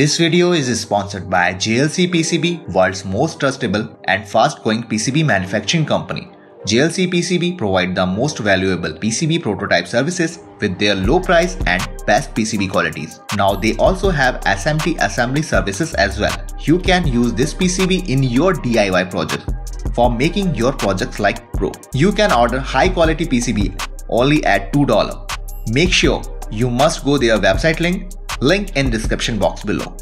This video is sponsored by JLC PCB, world's most trustable and fast-growing PCB manufacturing company. JLC PCB provide the most valuable PCB prototype services with their low price and best PCB qualities. Now they also have SMT assembly services as well. You can use this PCB in your DIY project for making your projects like pro. You can order high quality PCB only at $2. Make sure you must go their website link link in description box below.